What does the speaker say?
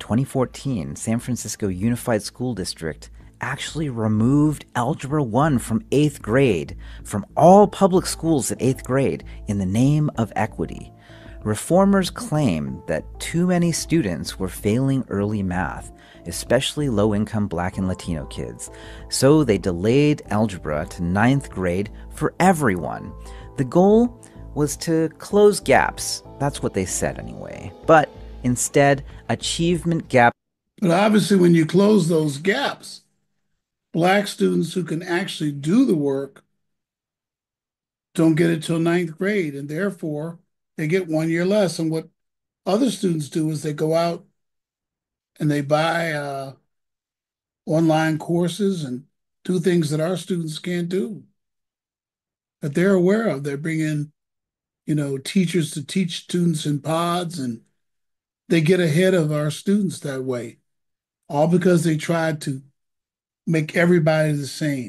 2014, San Francisco Unified School District actually removed Algebra 1 from 8th grade, from all public schools at 8th grade, in the name of equity. Reformers claimed that too many students were failing early math, especially low income black and Latino kids, so they delayed algebra to ninth grade for everyone. The goal was to close gaps. That's what they said anyway. But instead, achievement gap. But obviously, when you close those gaps, black students who can actually do the work don't get it till ninth grade, and therefore they get one year less. And what other students do is they go out and they buy uh, online courses and do things that our students can't do that they're aware of. They bring in, you know, teachers to teach students in pods, and they get ahead of our students that way, all because they tried to make everybody the same.